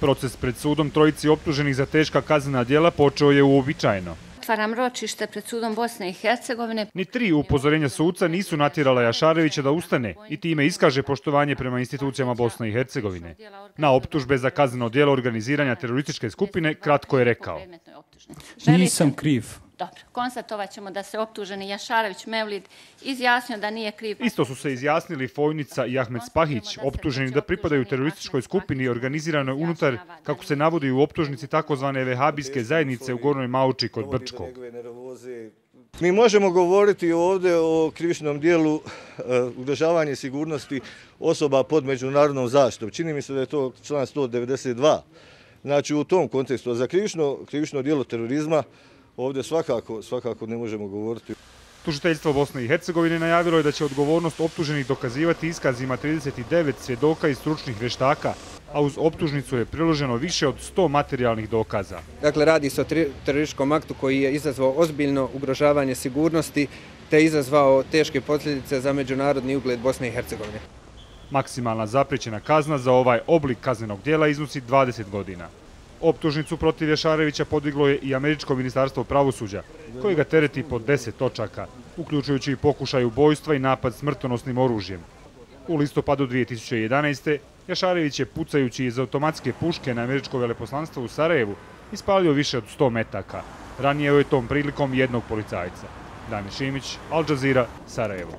Proces pred sudom trojici optuženih za teška kaznena djela počeo je uobičajeno. Otvaram ročište pred sudom Bosne i Hercegovine. Ni tri upozorenja sudca nisu natjerala Jašarevića da ustane i time iskaže poštovanje prema institucijama Bosne i Hercegovine. Na optužbe za kazneno djelo organiziranja terorističke skupine kratko je rekao. Nisam kriv. Dobro, konstatovat ćemo da se optuženi Jašarević Mevlid izjasnio da nije kriv. Isto su se izjasnili Fojnica i Ahmed Spahić, optuženi da pripadaju terorističkoj skupini organiziranoj unutar, kako se navodi u optužnici takozvane vehabijske zajednice u Gornoj Mauči kod Brčkog. Mi možemo govoriti ovdje o krivičnom dijelu uh, udržavanje sigurnosti osoba pod međunarodnom zaštitom. Čini mi se da je to član 192. Znači u tom kontekstu, za krivično, krivično dijelo terorizma ovdje svakako, svakako ne možemo govoriti. Tužiteljstvo Bosne i Hercegovine najavilo je da će odgovornost optuženih dokazivati iskazima 39 svjedoka i stručnih veštaka, a uz optužnicu je priloženo više od 100 materijalnih dokaza. Dakle, radi se o terorističkom aktu koji je izazvao ozbiljno ugrožavanje sigurnosti te izazvao teške posljedice za međunarodni ugled Bosne i Hercegovine. Maksimalna zaprećena kazna za ovaj oblik kaznenog dijela iznosi 20 godina. Optužnicu protiv Ješarevića podiglo je i Američko ministarstvo pravosuđa, koje ga tereti po 10 točaka, uključujući i pokušaj ubojstva i napad smrtonosnim oružjem. U listopadu 2011. Jašarević je pucajući iz automatske puške na američko veleposlanstvo u Sarajevu ispalio više od 100 metaka. Ranije je tom prilikom jednog policajca. Dani Šimić, Al Jazeera, Sarajevo.